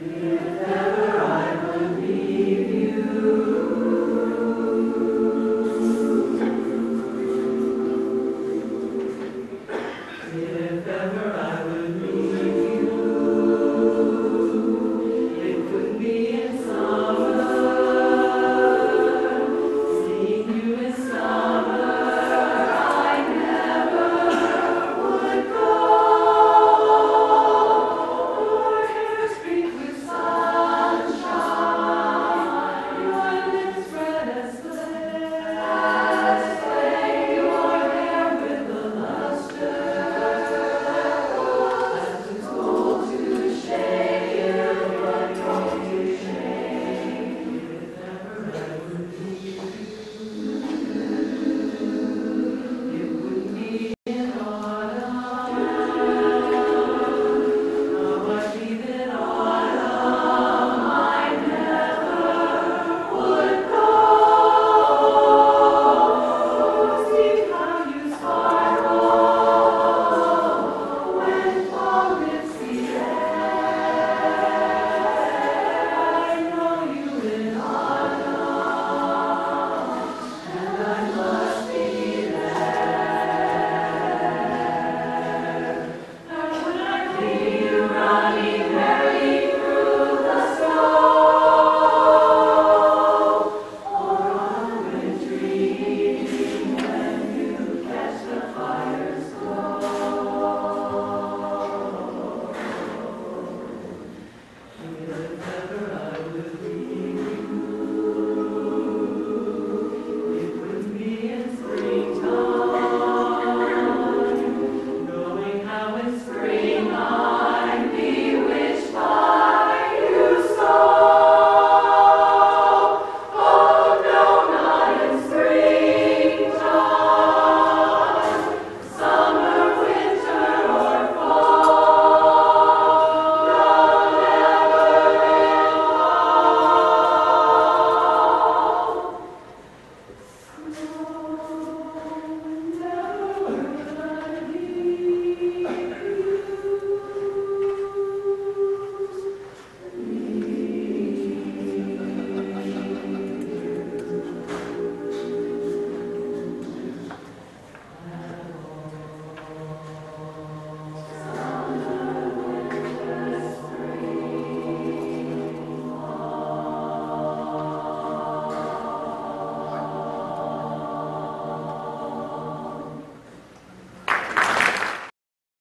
Amen.